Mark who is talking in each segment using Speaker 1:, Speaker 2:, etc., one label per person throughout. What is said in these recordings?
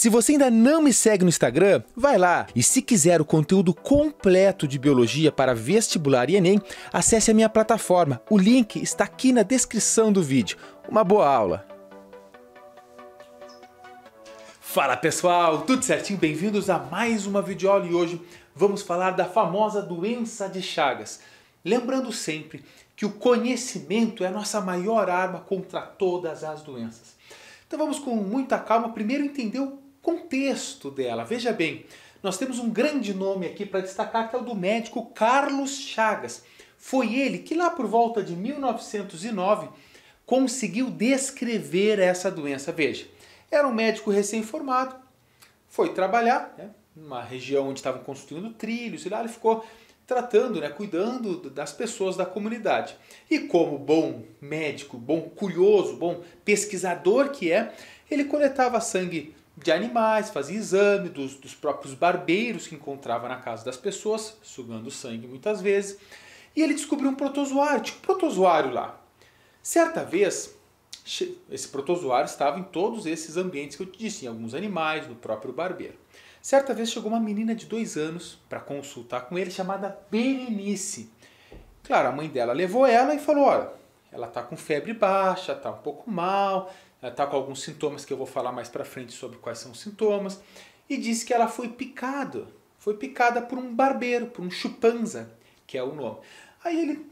Speaker 1: Se você ainda não me segue no Instagram, vai lá. E se quiser o conteúdo completo de biologia para vestibular e Enem, acesse a minha plataforma. O link está aqui na descrição do vídeo. Uma boa aula! Fala pessoal, tudo certinho? Bem-vindos a mais uma videoaula e hoje vamos falar da famosa doença de Chagas. Lembrando sempre que o conhecimento é a nossa maior arma contra todas as doenças. Então vamos com muita calma primeiro entender o contexto dela. Veja bem, nós temos um grande nome aqui para destacar que é o do médico Carlos Chagas. Foi ele que lá por volta de 1909 conseguiu descrever essa doença. Veja, era um médico recém-formado, foi trabalhar né, numa região onde estavam construindo trilhos e lá ele ficou tratando, né, cuidando das pessoas da comunidade. E como bom médico, bom curioso, bom pesquisador que é, ele coletava sangue de animais, fazia exame dos, dos próprios barbeiros que encontrava na casa das pessoas, sugando sangue muitas vezes, e ele descobriu um protozoário, tinha um protozoário lá. Certa vez, esse protozoário estava em todos esses ambientes que eu te disse, em alguns animais, no próprio barbeiro. Certa vez chegou uma menina de dois anos para consultar com ele, chamada Berenice. Claro, a mãe dela levou ela e falou: olha, ela está com febre baixa, está um pouco mal, está com alguns sintomas que eu vou falar mais para frente sobre quais são os sintomas, e disse que ela foi picada, foi picada por um barbeiro, por um chupanza, que é o nome. Aí ele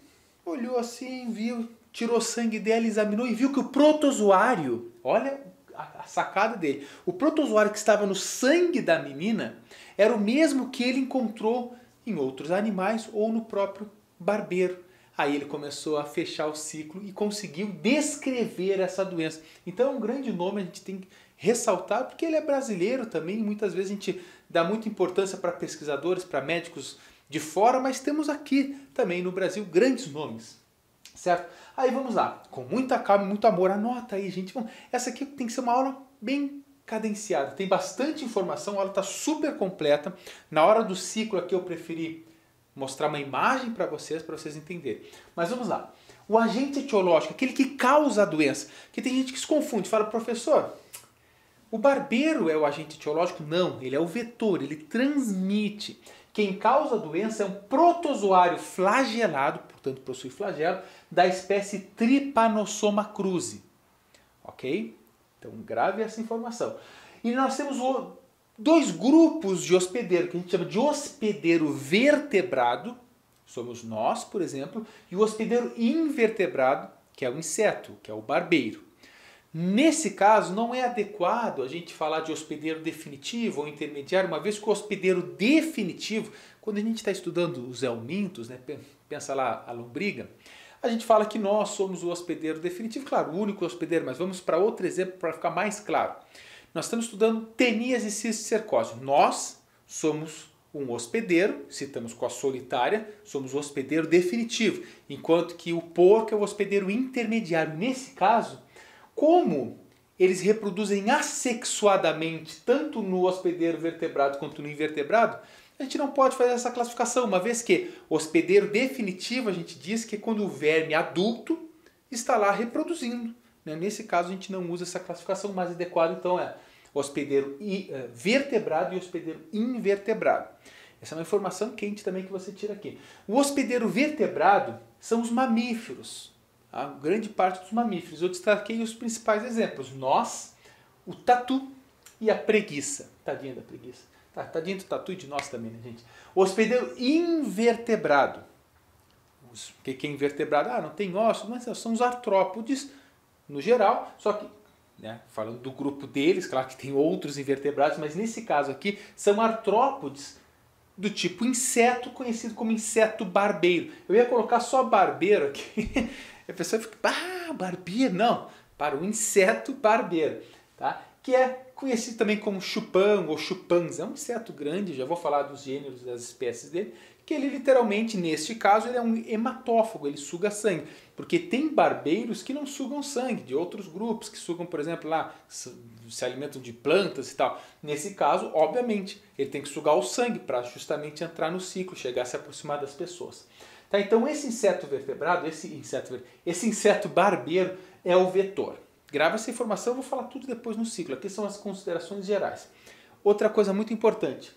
Speaker 1: olhou assim, viu, tirou sangue dela, examinou e viu que o protozoário, olha a sacada dele, o protozoário que estava no sangue da menina era o mesmo que ele encontrou em outros animais ou no próprio barbeiro. Aí ele começou a fechar o ciclo e conseguiu descrever essa doença. Então é um grande nome, a gente tem que ressaltar, porque ele é brasileiro também. Muitas vezes a gente dá muita importância para pesquisadores, para médicos de fora, mas temos aqui também no Brasil grandes nomes, certo? Aí vamos lá, com muita calma e muito amor, anota aí, gente. Essa aqui tem que ser uma aula bem cadenciada, tem bastante informação, a aula está super completa. Na hora do ciclo aqui eu preferi mostrar uma imagem para vocês, para vocês entenderem. Mas vamos lá. O agente etiológico, aquele que causa a doença. Que tem gente que se confunde, fala, professor, o barbeiro é o agente etiológico? Não, ele é o vetor, ele transmite. Quem causa a doença é um protozoário flagelado, portanto possui flagelo, da espécie Trypanosoma cruzi. Ok? Então grave essa informação. E nós temos o dois grupos de hospedeiro, que a gente chama de hospedeiro vertebrado, somos nós, por exemplo, e o hospedeiro invertebrado, que é o inseto, que é o barbeiro. Nesse caso, não é adequado a gente falar de hospedeiro definitivo ou intermediário, uma vez que o hospedeiro definitivo, quando a gente está estudando os elmintos, né, pensa lá a lombriga, a gente fala que nós somos o hospedeiro definitivo, claro, o único hospedeiro, mas vamos para outro exemplo para ficar mais claro. Nós estamos estudando tenias e cisticercose. Nós somos um hospedeiro, citamos com a solitária, somos o hospedeiro definitivo, enquanto que o porco é o hospedeiro intermediário. Nesse caso, como eles reproduzem assexuadamente, tanto no hospedeiro vertebrado quanto no invertebrado, a gente não pode fazer essa classificação, uma vez que hospedeiro definitivo a gente diz que é quando o verme adulto está lá reproduzindo. Né? Nesse caso, a gente não usa essa classificação, mais adequada então é hospedeiro eh, vertebrado e hospedeiro invertebrado. Essa é uma informação quente também que você tira aqui. O hospedeiro vertebrado são os mamíferos, a grande parte dos mamíferos. Eu destaquei os principais exemplos: nós, o tatu e a preguiça. Tadinha da preguiça. Tá, tadinha do tatu e de nós também, né, gente? O hospedeiro invertebrado. O que é invertebrado? Ah, não tem ossos, mas são os artrópodes no geral, só que né, falando do grupo deles, claro que tem outros invertebrados, mas nesse caso aqui são artrópodes do tipo inseto, conhecido como inseto barbeiro. Eu ia colocar só barbeiro aqui, a pessoa fica, ah, barbeiro, não, para o inseto barbeiro, tá? que é conhecido também como chupango ou chupanza, é um inseto grande, já vou falar dos gêneros das espécies dele, que ele literalmente, neste caso, ele é um hematófago, ele suga sangue. Porque tem barbeiros que não sugam sangue, de outros grupos, que sugam, por exemplo, lá, se alimentam de plantas e tal. Nesse caso, obviamente, ele tem que sugar o sangue para justamente entrar no ciclo, chegar a se aproximar das pessoas. Tá, então esse inseto vertebrado, esse inseto, esse inseto barbeiro é o vetor. Grava essa informação, eu vou falar tudo depois no ciclo. Aqui são as considerações gerais. Outra coisa muito importante,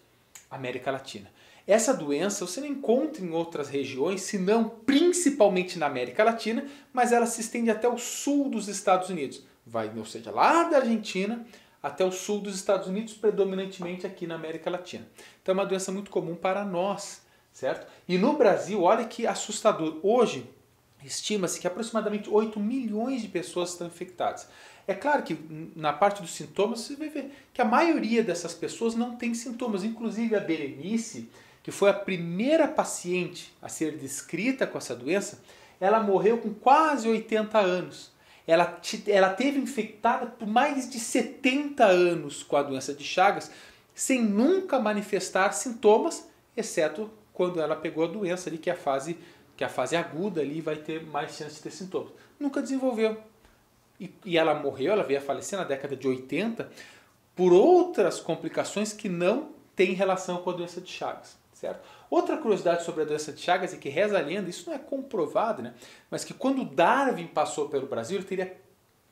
Speaker 1: América Latina. Essa doença você não encontra em outras regiões, senão principalmente na América Latina, mas ela se estende até o sul dos Estados Unidos. Vai, ou seja, lá da Argentina até o sul dos Estados Unidos, predominantemente aqui na América Latina. Então é uma doença muito comum para nós, certo? E no Brasil, olha que assustador. Hoje, estima-se que aproximadamente 8 milhões de pessoas estão infectadas. É claro que na parte dos sintomas você vai ver que a maioria dessas pessoas não tem sintomas, inclusive a Berenice, que foi a primeira paciente a ser descrita com essa doença, ela morreu com quase 80 anos. Ela, ela teve infectada por mais de 70 anos com a doença de Chagas, sem nunca manifestar sintomas, exceto quando ela pegou a doença ali, que é a fase, que é a fase aguda ali vai ter mais chance de ter sintomas. Nunca desenvolveu. E, e ela morreu, ela veio a falecer na década de 80 por outras complicações que não têm relação com a doença de Chagas. Certo? Outra curiosidade sobre a doença de Chagas é que reza a lenda, isso não é comprovado, né? mas que quando Darwin passou pelo Brasil, ele teria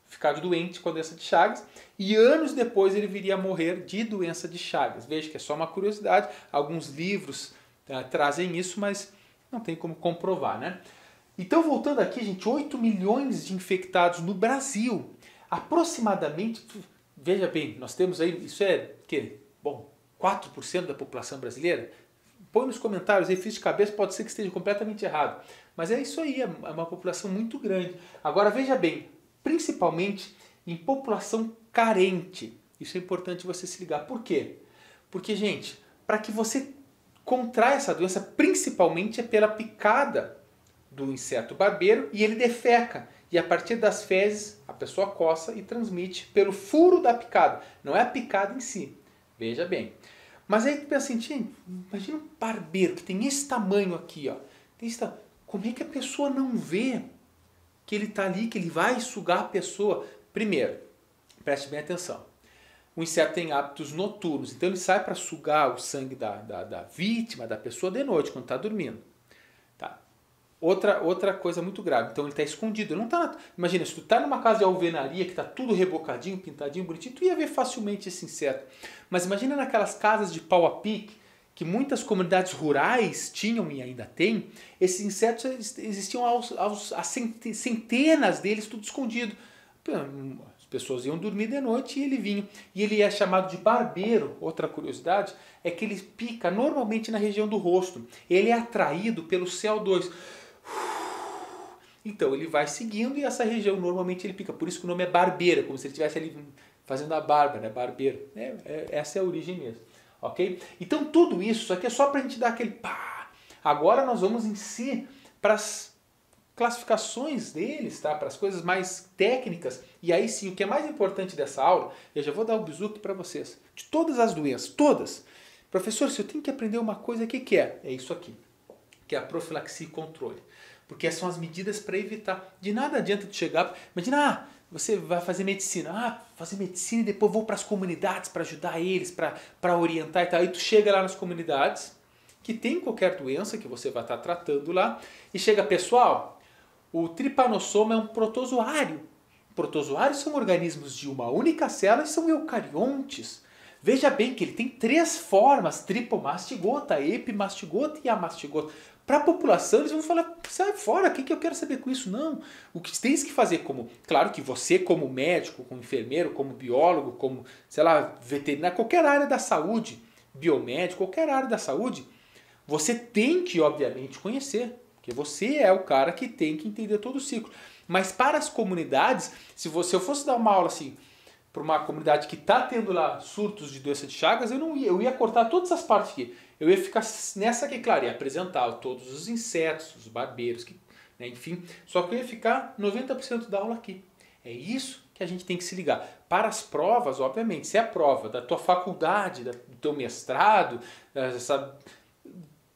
Speaker 1: ficado doente com a doença de Chagas e anos depois ele viria a morrer de doença de Chagas. Veja que é só uma curiosidade, alguns livros uh, trazem isso, mas não tem como comprovar. Né? Então, voltando aqui, gente, 8 milhões de infectados no Brasil. Aproximadamente, veja bem, nós temos aí, isso é que Bom, 4% da população brasileira? Põe nos comentários fiz de cabeça, pode ser que esteja completamente errado. Mas é isso aí, é, é uma população muito grande. Agora veja bem, principalmente em população carente. Isso é importante você se ligar. Por quê? Porque, gente, para que você contraia essa doença, principalmente é pela picada do inseto barbeiro e ele defeca. E a partir das fezes, a pessoa coça e transmite pelo furo da picada. Não é a picada em si. Veja bem. Mas aí tu pensa assim, imagina um barbeiro que tem esse tamanho aqui, ó. Tem esse Como é que a pessoa não vê que ele está ali, que ele vai sugar a pessoa? Primeiro, preste bem atenção. O inseto tem hábitos noturnos, então ele sai para sugar o sangue da, da, da vítima, da pessoa de noite, quando está dormindo. Outra, outra coisa muito grave, então ele está escondido. Ele não tá na... Imagina, se tu está numa casa de alvenaria que está tudo rebocadinho, pintadinho, bonitinho, tu ia ver facilmente esse inseto. Mas imagina naquelas casas de pau a pique, que muitas comunidades rurais tinham e ainda têm, esses insetos existiam aos, aos, a centenas deles, tudo escondido. As pessoas iam dormir de noite e ele vinha. E ele é chamado de barbeiro. Outra curiosidade é que ele pica normalmente na região do rosto. Ele é atraído pelo CO2. Então ele vai seguindo e essa região normalmente ele pica. Por isso que o nome é barbeira, como se ele estivesse ali fazendo a barba, né? Barbeiro. É, é, essa é a origem mesmo. Ok? Então tudo isso, aqui é só para a gente dar aquele pá. Agora nós vamos em si para as classificações deles, tá? para as coisas mais técnicas. E aí sim, o que é mais importante dessa aula, eu já vou dar o bizuque para vocês. De todas as doenças, todas. Professor, se eu tenho que aprender uma coisa, o que, que é? É isso aqui, que é a profilaxia e controle. Porque são as medidas para evitar. De nada adianta tu chegar. Imagina, ah, você vai fazer medicina. Ah, fazer medicina e depois vou para as comunidades para ajudar eles, para orientar e tal. Aí tu chega lá nas comunidades que tem qualquer doença que você vai estar tá tratando lá e chega, pessoal, o tripanossoma é um protozoário. Protozoários são organismos de uma única célula e são eucariontes. Veja bem que ele tem três formas: tripomastigota, epimastigota e amastigota. Para a população, eles vão falar, sai fora, o que, que eu quero saber com isso? Não. O que tens que fazer como, claro que você como médico, como enfermeiro, como biólogo, como, sei lá, veterinário, qualquer área da saúde, biomédico, qualquer área da saúde, você tem que, obviamente, conhecer. Porque você é o cara que tem que entender todo o ciclo. Mas para as comunidades, se você eu fosse dar uma aula assim, para uma comunidade que está tendo lá surtos de doença de Chagas, eu não ia, eu ia cortar todas as partes aqui. Eu ia ficar nessa aqui, claro, ia apresentar todos os insetos, os barbeiros, que, né, enfim, só que eu ia ficar 90% da aula aqui. É isso que a gente tem que se ligar. Para as provas, obviamente, se é a prova da tua faculdade, do teu mestrado, essa,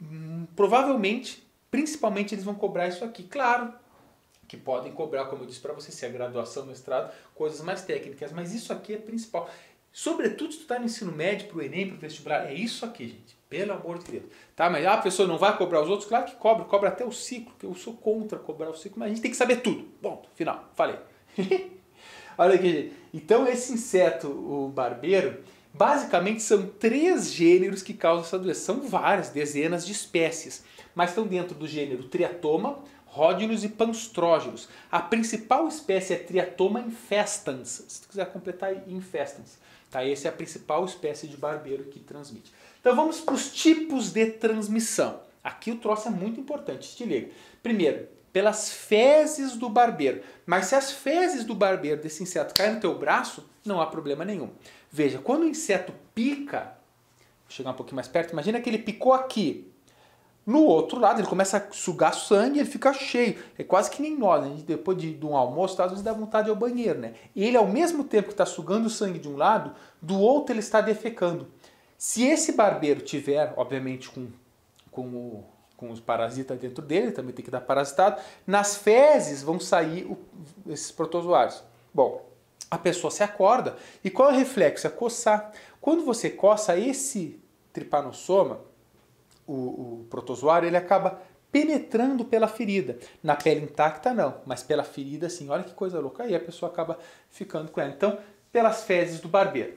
Speaker 1: hum, provavelmente, principalmente eles vão cobrar isso aqui. Claro, que podem cobrar, como eu disse para você, se é graduação, mestrado, coisas mais técnicas, mas isso aqui é principal. Sobretudo se tu está no ensino médio, para o Enem, para o vestibular, é isso aqui, gente. Pelo amor de Deus. Tá, mas ah, a pessoa não vai cobrar os outros? Claro que cobra, cobra até o ciclo, que eu sou contra cobrar o ciclo, mas a gente tem que saber tudo. Bom, final, falei. Olha aqui, então esse inseto, o barbeiro, basicamente são três gêneros que causam essa doença. São várias, dezenas de espécies, mas estão dentro do gênero Triatoma, Rhodilus e Panstrógelos. A principal espécie é Triatoma infestans, se tu quiser completar infestans. Tá? Essa é a principal espécie de barbeiro que transmite. Então vamos para os tipos de transmissão. Aqui o troço é muito importante, te liga. Primeiro, pelas fezes do barbeiro. Mas se as fezes do barbeiro desse inseto caem no teu braço, não há problema nenhum. Veja, quando o inseto pica, vou chegar um pouquinho mais perto, imagina que ele picou aqui. No outro lado, ele começa a sugar sangue, ele fica cheio. É quase que nem nós, né? depois de, de um almoço, às vezes dá vontade ao banheiro, né? Ele, ao mesmo tempo que está sugando sangue de um lado, do outro ele está defecando. Se esse barbeiro tiver, obviamente, com, com, o, com os parasitas dentro dele, também tem que dar parasitado, nas fezes vão sair o, esses protozoários. Bom, a pessoa se acorda e qual é o reflexo? É coçar. Quando você coça, esse tripanossoma, o, o protozoário, ele acaba penetrando pela ferida. Na pele intacta, não, mas pela ferida, sim. Olha que coisa louca. Aí a pessoa acaba ficando com ela. Então, pelas fezes do barbeiro.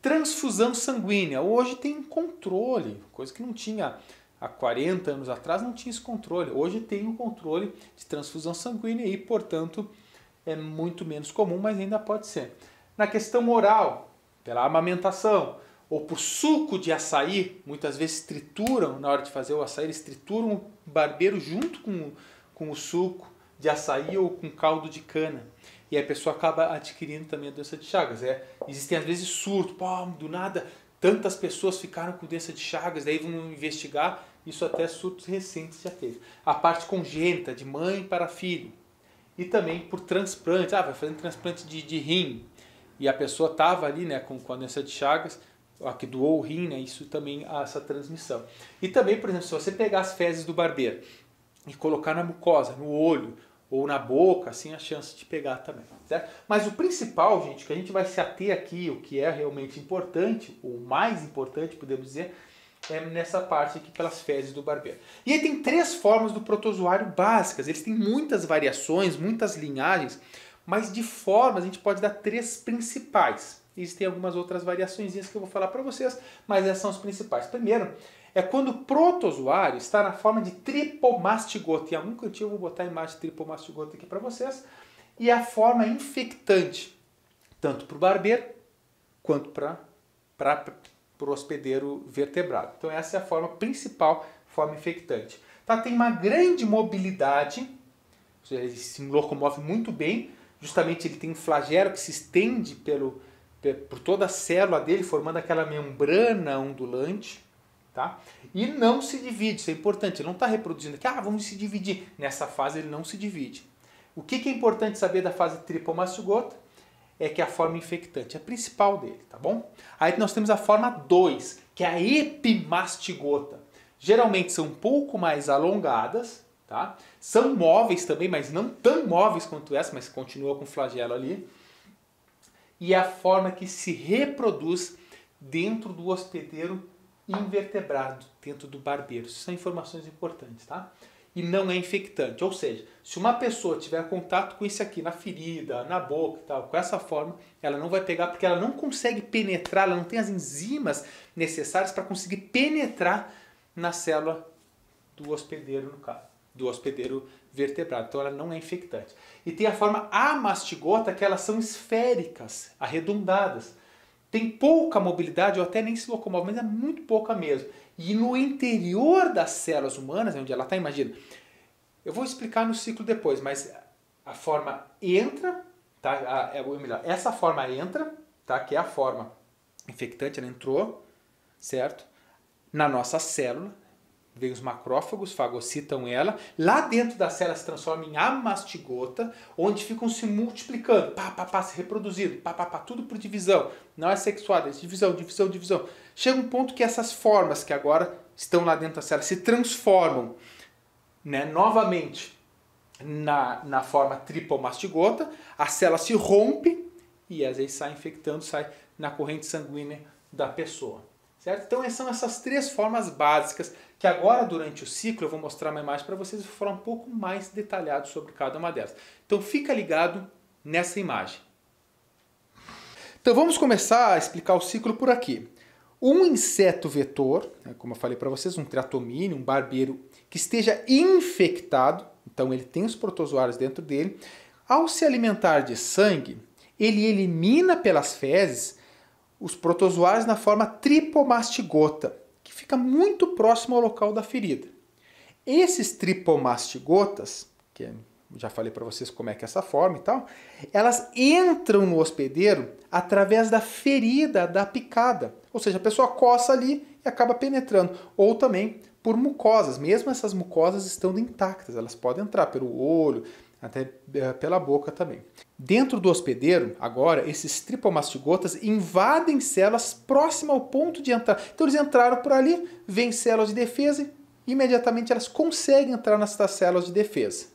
Speaker 1: Transfusão sanguínea. Hoje tem controle, coisa que não tinha há 40 anos atrás, não tinha esse controle. Hoje tem um controle de transfusão sanguínea e, portanto, é muito menos comum, mas ainda pode ser. Na questão oral, pela amamentação, ou por suco de açaí, muitas vezes trituram, na hora de fazer o açaí, eles trituram o barbeiro junto com, com o suco de açaí ou com caldo de cana. E a pessoa acaba adquirindo também a doença de Chagas. É, existem às vezes surto, pô, do nada tantas pessoas ficaram com doença de Chagas, daí vão investigar, isso até surtos recentes já teve. A parte congênita, de mãe para filho. E também por transplante, ah, vai fazendo transplante de, de rim, e a pessoa estava ali né, com, com a doença de Chagas, que doou o rim, né, isso também há essa transmissão. E também, por exemplo, se você pegar as fezes do barbeiro e colocar na mucosa, no olho ou na boca, assim a chance de pegar também. Certo? Mas o principal, gente, que a gente vai se ater aqui, o que é realmente importante, o mais importante, podemos dizer, é nessa parte aqui pelas fezes do barbeiro. E aí tem três formas do protozoário básicas, eles têm muitas variações, muitas linhagens, mas de formas a gente pode dar três principais. Existem algumas outras variações que eu vou falar para vocês, mas essas são as principais. Primeiro, é quando o protozoário está na forma de tripomastigota. Em algum cantinho eu vou botar a imagem de tripomastigota aqui para vocês. E a forma infectante, tanto para o barbeiro quanto para o hospedeiro vertebrado. Então essa é a forma principal, forma infectante. Tá? Tem uma grande mobilidade, ele se locomove muito bem, justamente ele tem um flagelo que se estende pelo, por toda a célula dele, formando aquela membrana ondulante, tá? E não se divide, isso é importante, ele não está reproduzindo aqui, ah, vamos se dividir. Nessa fase ele não se divide. O que, que é importante saber da fase tripomastigota? É que é a forma infectante, é a principal dele, tá bom? Aí nós temos a forma 2, que é a epimastigota. Geralmente são um pouco mais alongadas, tá? São móveis também, mas não tão móveis quanto essa, mas continua com flagelo ali e a forma que se reproduz dentro do hospedeiro invertebrado, dentro do barbeiro. São informações importantes, tá? E não é infectante. Ou seja, se uma pessoa tiver contato com isso aqui na ferida, na boca e tal, com essa forma, ela não vai pegar porque ela não consegue penetrar, ela não tem as enzimas necessárias para conseguir penetrar na célula do hospedeiro, no caso, do hospedeiro vertebrado. Então ela não é infectante. E tem a forma amastigota, que elas são esféricas, arredondadas. Tem pouca mobilidade, ou até nem se locomove, mas é muito pouca mesmo. E no interior das células humanas, onde ela está, imagina. Eu vou explicar no ciclo depois, mas a forma entra, tá? A, é, essa forma entra, tá? Que é a forma infectante, ela entrou, certo? Na nossa célula, Vem os macrófagos, fagocitam ela. Lá dentro da célula se transforma em amastigota, onde ficam se multiplicando, pá, pá, pá, se reproduzindo, pá, pá, pá, tudo por divisão. Não é sexuado, é divisão, divisão, divisão. Chega um ponto que essas formas que agora estão lá dentro da célula se transformam né, novamente na, na forma tripomastigota, a célula se rompe e às vezes sai infectando, sai na corrente sanguínea da pessoa. Certo? Então são essas três formas básicas que agora durante o ciclo eu vou mostrar uma imagem para vocês e falar um pouco mais detalhado sobre cada uma delas. Então fica ligado nessa imagem. Então vamos começar a explicar o ciclo por aqui. Um inseto vetor, né, como eu falei para vocês, um triatomínio, um barbeiro que esteja infectado, então ele tem os protozoários dentro dele, ao se alimentar de sangue, ele elimina pelas fezes os protozoários na forma tripomastigota, que fica muito próximo ao local da ferida. Esses tripomastigotas, que já falei para vocês como é que é essa forma e tal, elas entram no hospedeiro através da ferida da picada. Ou seja, a pessoa coça ali e acaba penetrando. Ou também por mucosas, mesmo essas mucosas estando intactas, elas podem entrar pelo olho, até eh, pela boca também. Dentro do hospedeiro, agora, esses tripomastigotas invadem células próximas ao ponto de entrar. Então eles entraram por ali, vêm células de defesa e imediatamente elas conseguem entrar nessas células de defesa.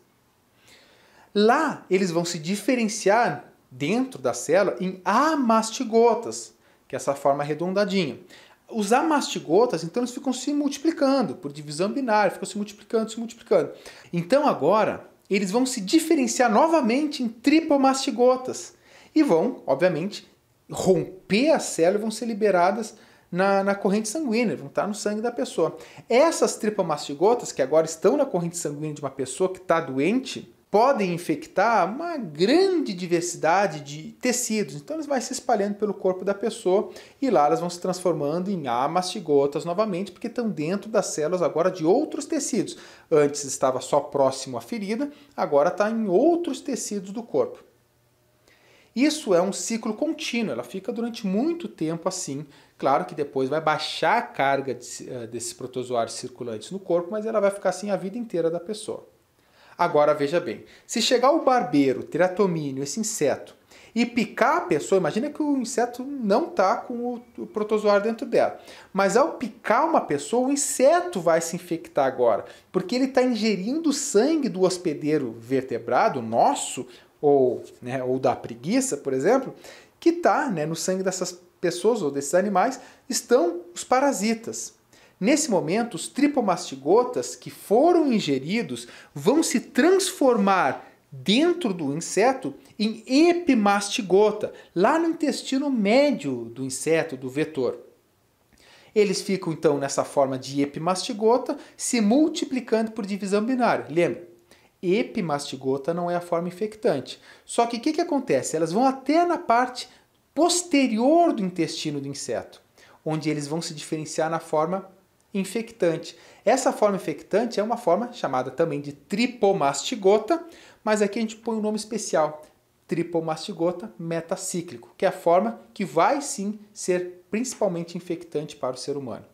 Speaker 1: Lá eles vão se diferenciar dentro da célula em amastigotas, que é essa forma arredondadinha. Os amastigotas, então, eles ficam se multiplicando por divisão binária, ficam se multiplicando, se multiplicando. Então, agora, eles vão se diferenciar novamente em tripomastigotas e vão, obviamente, romper a célula e vão ser liberadas na, na, corrente sanguínea, vão estar no sangue da pessoa. Essas tripomastigotas, que agora estão na corrente sanguínea de uma pessoa que está doente, podem infectar uma grande diversidade de tecidos. Então eles vão se espalhando pelo corpo da pessoa e lá elas vão se transformando em amastigotas novamente, porque estão dentro das células agora de outros tecidos. Antes estava só próximo à ferida, agora está em outros tecidos do corpo. Isso é um ciclo contínuo, ela fica durante muito tempo assim. Claro que depois vai baixar a carga eh, desses protozoários circulantes no corpo, mas ela vai ficar assim a vida inteira da pessoa. Agora veja bem, se chegar o barbeiro, triatomínio, esse inseto, e picar a pessoa, imagina que o inseto não está com o protozoário dentro dela. Mas ao picar uma pessoa, o inseto vai se infectar agora, porque ele está ingerindo o sangue do hospedeiro vertebrado, nosso, ou, né, ou da preguiça, por exemplo, que está né, no sangue dessas pessoas ou desses animais, estão os parasitas. Nesse momento, os tripomastigotas que foram ingeridos vão se transformar dentro do inseto em epimastigota, lá no intestino médio do inseto, do vetor. Eles ficam então nessa forma de epimastigota, se multiplicando por divisão binária. Lembra? Epimastigota não é a forma infectante. Só que o que, que acontece? Elas vão até na parte posterior do intestino do inseto, onde eles vão se diferenciar na forma infectante. Essa forma infectante é uma forma chamada também de tripomastigota, mas aqui a gente põe um nome especial, tripomastigota metacíclico, que é a forma que vai sim ser principalmente infectante para o ser humano.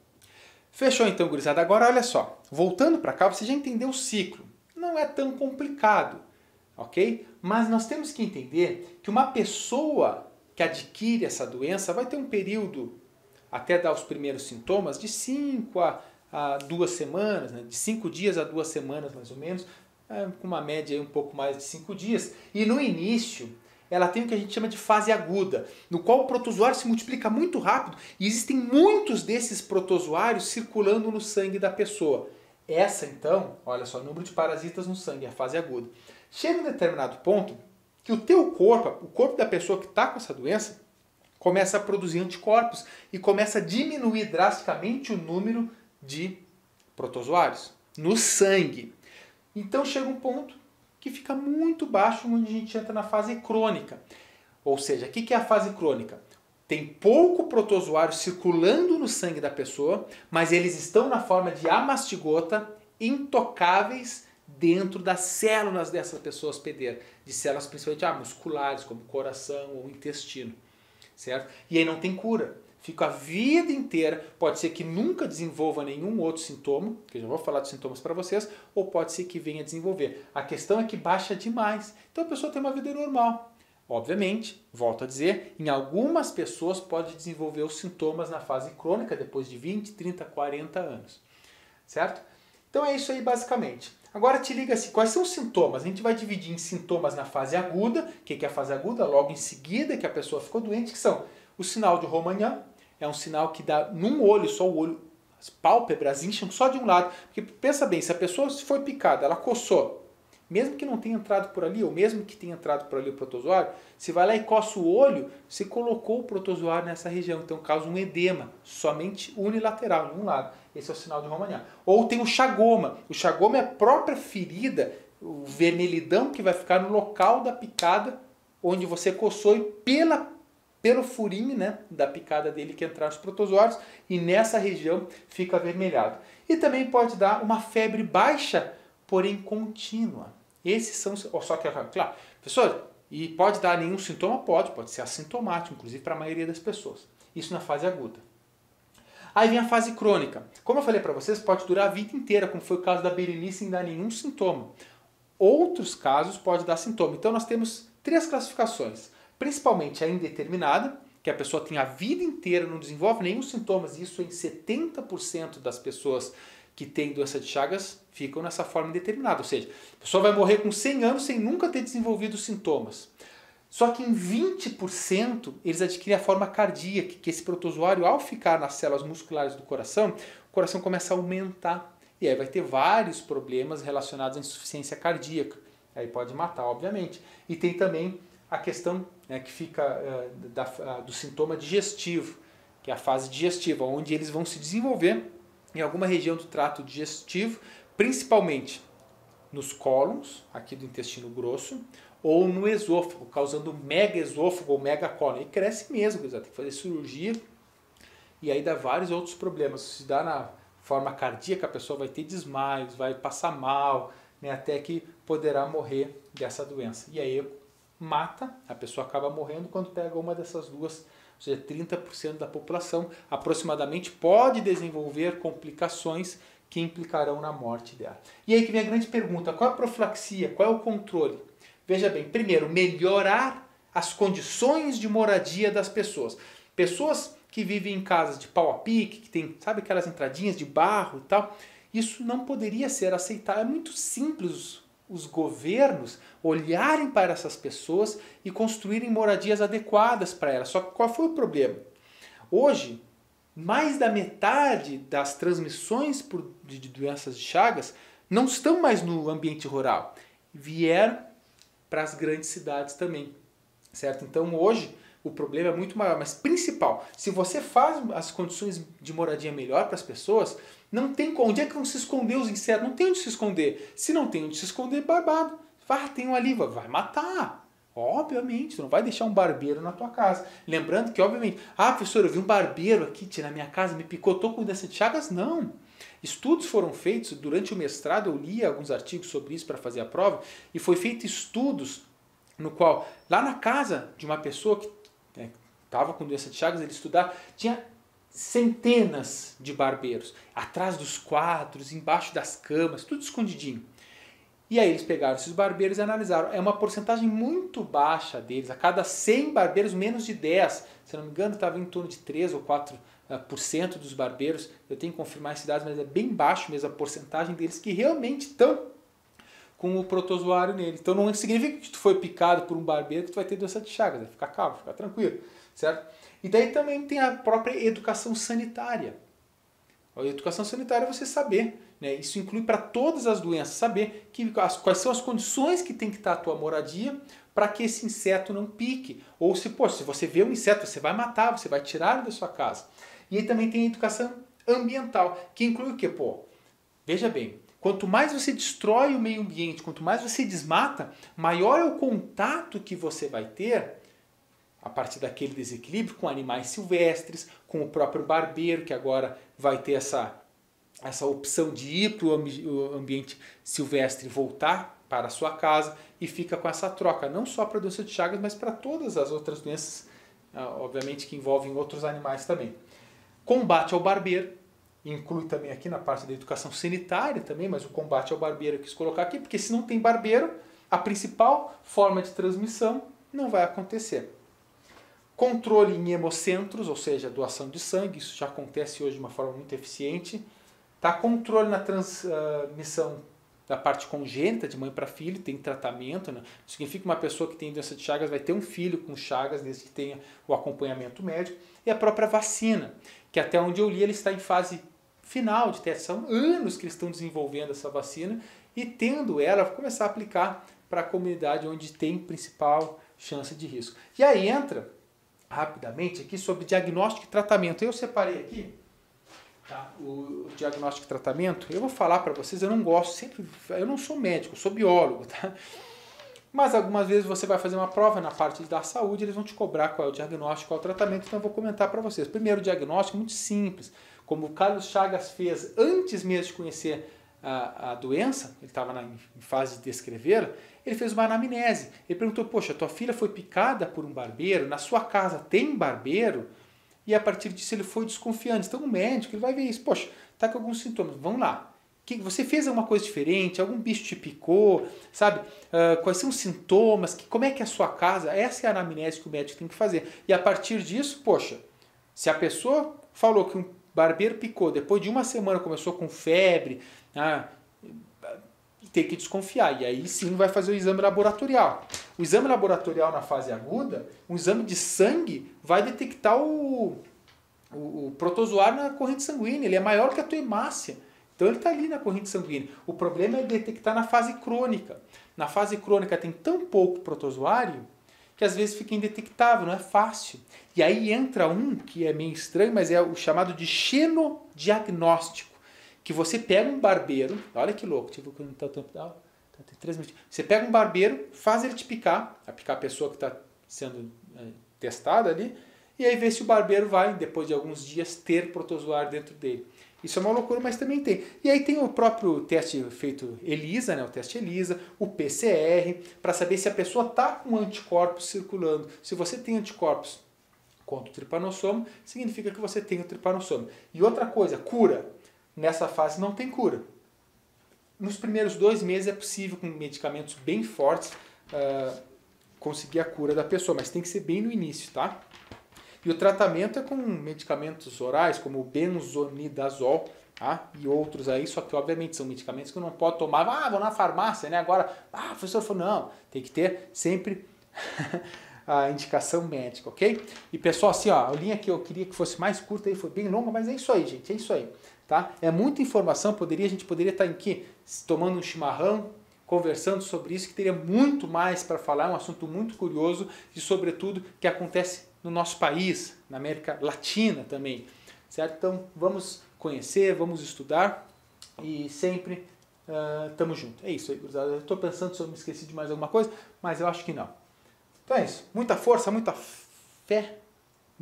Speaker 1: Fechou então, gurizada? Agora olha só, voltando para cá, você já entendeu o ciclo. Não é tão complicado, ok? Mas nós temos que entender que uma pessoa que adquire essa doença vai ter um período até dar os primeiros sintomas, de 5 a, a duas semanas, né? de 5 dias a duas semanas mais ou menos, é, com uma média um pouco mais de 5 dias. E no início, ela tem o que a gente chama de fase aguda, no qual o protozoário se multiplica muito rápido e existem muitos desses protozoários circulando no sangue da pessoa. Essa então, olha só, número de parasitas no sangue, a fase aguda. Chega um determinado ponto que o teu corpo, o corpo da pessoa que está com essa doença, começa a produzir anticorpos e começa a diminuir drasticamente o número de protozoários no sangue. Então chega um ponto que fica muito baixo, onde a gente entra na fase crônica. Ou seja, o que é a fase crônica? Tem pouco protozoário circulando no sangue da pessoa, mas eles estão na forma de amastigota, intocáveis dentro das células dessa pessoa hospedeira, de células principalmente ah, musculares, como coração ou intestino certo? E aí não tem cura. Fica a vida inteira, pode ser que nunca desenvolva nenhum outro sintoma, que eu já vou falar dos sintomas para vocês, ou pode ser que venha desenvolver. A questão é que baixa demais. Então a pessoa tem uma vida normal. Obviamente, volto a dizer, em algumas pessoas pode desenvolver os sintomas na fase crônica depois de 20, 30, 40 anos. Certo? Então é isso aí basicamente. Agora te liga assim, quais são os sintomas? A gente vai dividir em sintomas na fase aguda, o que é a fase aguda? Logo em seguida que a pessoa ficou doente, que são o sinal de Romanhan, é um sinal que dá num olho, só o olho, as pálpebras incham só de um lado. Porque pensa bem, se a pessoa foi picada, ela coçou, mesmo que não tenha entrado por ali, ou mesmo que tenha entrado por ali o protozoário, se vai lá e coça o olho, você colocou o protozoário nessa região, então causa um edema, somente unilateral, em um lado. Esse é o sinal de Romagnar. Ou tem o chagoma. O chagoma é a própria ferida, o vermelhidão que vai ficar no local da picada onde você coçou e pela pelo furinho né, da picada dele que entrar os protozoários e nessa região fica avermelhado. E também pode dar uma febre baixa, porém contínua. Esses são, só que, claro, professor, e pode dar nenhum sintoma? Pode, pode ser assintomático, inclusive para a maioria das pessoas. Isso na fase aguda. Aí vem a fase crônica. Como eu falei para vocês, pode durar a vida inteira, como foi o caso da Berenice, sem dar nenhum sintoma. Outros casos pode dar sintoma. Então nós temos três classificações principalmente a indeterminada, que a pessoa tem a vida inteira, não desenvolve nenhum sintomas, isso em 70% das pessoas que têm doença de Chagas ficam nessa forma indeterminada, ou seja, a pessoa vai morrer com 100 anos sem nunca ter desenvolvido sintomas. Só que em 20% eles adquirem a forma cardíaca, que esse protozoário, ao ficar nas células musculares do coração, o coração começa a aumentar. E aí vai ter vários problemas relacionados à insuficiência cardíaca. Aí pode matar, obviamente. E tem também a questão né, que fica uh, da, uh, do sintoma digestivo, que é a fase digestiva, onde eles vão se desenvolver em alguma região do trato digestivo, principalmente nos cólons, aqui do intestino grosso, ou no esôfago, causando mega esôfago ou mega cólon. E cresce mesmo, tem que fazer cirurgia e aí dá vários outros problemas. Se dá na forma cardíaca, a pessoa vai ter desmaios, vai passar mal, né, até que poderá morrer dessa doença. E aí mata, a pessoa acaba morrendo quando pega uma dessas duas, ou seja, 30% da população aproximadamente pode desenvolver complicações que implicarão na morte dela. E aí que vem a grande pergunta, qual é a profilaxia, qual é o controle? Veja bem, primeiro, melhorar as condições de moradia das pessoas. Pessoas que vivem em casas de pau a pique, que tem, sabe, aquelas entradinhas de barro e tal, isso não poderia ser aceitável. É muito simples os governos olharem para essas pessoas e construírem moradias adequadas para elas. Só que qual foi o problema? Hoje, mais da metade das transmissões por, de, de doenças de Chagas não estão mais no ambiente rural, vieram para as grandes cidades também, certo? Então hoje o problema é muito maior, mas principal, se você faz as condições de moradia melhor para as pessoas, não tem onde é que vão se esconder os insetos, não tem onde se esconder. Se não tem onde se esconder, barbado. Vá, tem um ali, vai matar. Obviamente, não vai deixar um barbeiro na tua casa. Lembrando que, obviamente, ah, professor, eu vi um barbeiro aqui na minha casa, me picotou com doença de chagas. Não. Estudos foram feitos, durante o mestrado eu li alguns artigos sobre isso para fazer a prova, e foi feito estudos no qual, lá na casa de uma pessoa que estava com doença de Chagas, ele estudava, tinha centenas de barbeiros, atrás dos quadros, embaixo das camas, tudo escondidinho. E aí eles pegaram esses barbeiros e analisaram. É uma porcentagem muito baixa deles. A cada 100 barbeiros, menos de 10. Se não me engano, estava em torno de 3 ou 4 ah, por cento dos barbeiros. Eu tenho que confirmar esses dados, mas é bem baixo mesmo a porcentagem deles que realmente estão com o protozoário nele. Então não significa que tu foi picado por um barbeiro que tu vai ter doença de Chagas. Né? Fica calmo, fica tranquilo certo? E daí também tem a própria educação sanitária. A educação sanitária é você saber, né? isso inclui para todas as doenças, saber que, as, quais são as condições que tem que estar a tua moradia para que esse inseto não pique. Ou se, pô, se você vê um inseto, você vai matar, você vai tirar da sua casa. E aí também tem a educação ambiental, que inclui o que? Pô, veja bem, quanto mais você destrói o meio ambiente, quanto mais você desmata, maior é o contato que você vai ter a partir daquele desequilíbrio com animais silvestres, com o próprio barbeiro, que agora vai ter essa, essa opção de ir para o ambiente silvestre e voltar para a sua casa e fica com essa troca, não só para a doença de Chagas, mas para todas as outras doenças, ah, obviamente que envolvem outros animais também. Combate ao barbeiro, inclui também aqui na parte da educação sanitária também, mas o combate ao barbeiro eu quis colocar aqui, porque se não tem barbeiro, a principal forma de transmissão não vai acontecer. Controle em hemocentros, ou seja, doação de sangue, isso já acontece hoje de uma forma muito eficiente. Tá? Controle na transmissão da parte congênita, de mãe para filho, tem tratamento. Né? Significa que uma pessoa que tem doença de Chagas vai ter um filho com Chagas, desde que tenha o acompanhamento médico. E a própria vacina, que até onde eu li, ele está em fase final de teste. São anos que eles estão desenvolvendo essa vacina e tendo ela, começar a aplicar para a comunidade onde tem principal chance de risco. E aí entra rapidamente aqui sobre diagnóstico e tratamento. Eu separei aqui tá, o, diagnóstico e tratamento. Eu vou falar para vocês, eu não gosto sempre, eu não sou médico, sou biólogo, tá? Mas algumas vezes você vai fazer uma prova na parte da saúde, eles vão te cobrar qual é o diagnóstico, qual é o tratamento, então eu vou comentar para vocês. Primeiro, o diagnóstico muito simples, como o Carlos Chagas fez antes mesmo de conhecer a, a doença, ele estava em fase de descrever, ele fez uma anamnese. Ele perguntou: Poxa, tua filha foi picada por um barbeiro, na sua casa tem barbeiro? E a partir disso ele foi desconfiante. Então o médico ele vai ver isso: Poxa, está com alguns sintomas, vamos lá. Que você fez alguma coisa diferente? Algum bicho te picou? Sabe? Uh, quais são os sintomas? Que, como é que é a sua casa? Essa é a anamnese que o médico tem que fazer. E a partir disso, poxa, se a pessoa falou que um barbeiro picou, depois de uma semana começou com febre, ah, tem que desconfiar. E aí sim vai fazer o exame laboratorial. O exame laboratorial na fase aguda, um exame de sangue vai detectar o, o, o protozoário na corrente sanguínea. Ele é maior que a tua hemácia. Então ele está ali na corrente sanguínea. O problema é detectar na fase crônica. Na fase crônica tem tão pouco protozoário que às vezes fica indetectável, não é fácil. E aí entra um que é meio estranho, mas é o chamado de xenodiagnóstico que você pega um barbeiro, olha que louco, tipo, quando tá o tempo da tá, três minutos. Você pega um barbeiro, faz ele te picar, a picar a pessoa que está sendo é, testada ali, e aí vê se o barbeiro vai, depois de alguns dias, ter protozoário dentro dele. Isso é uma loucura, mas também tem. E aí tem o próprio teste feito ELISA, né, o teste ELISA, o PCR, para saber se a pessoa está com anticorpos circulando. Se você tem anticorpos contra o tripanossoma, significa que você tem o tripanossoma. E outra coisa, cura nessa fase não tem cura. Nos primeiros dois meses é possível, com medicamentos bem fortes, uh, conseguir a cura da pessoa, mas tem que ser bem no início, tá? E o tratamento é com medicamentos orais, como o benzonidazol, tá? e outros aí, só que obviamente são medicamentos que não pode tomar, ah, vou na farmácia, né? Agora, ah, o professor falou, não, tem que ter sempre a indicação médica, ok? E pessoal, assim, ó, a linha que eu queria que fosse mais curta aí foi bem longa, mas é isso aí, gente, é isso aí. Tá? É muita informação, poderia, a gente poderia estar aqui tomando um chimarrão, conversando sobre isso, que teria muito mais para falar, é um assunto muito curioso e, sobretudo, que acontece no nosso país, na América Latina também. Certo? Então, vamos conhecer, vamos estudar e sempre estamos uh, juntos. É isso aí, gurizada. Estou pensando se eu me esqueci de mais alguma coisa, mas eu acho que não. Então é isso. Muita força, muita fé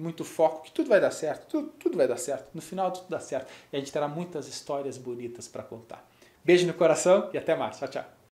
Speaker 1: muito foco, que tudo vai dar certo, tudo, tudo vai dar certo. No final tudo dá certo. E a gente terá muitas histórias bonitas para contar. Beijo no coração e até mais. Tchau, tchau.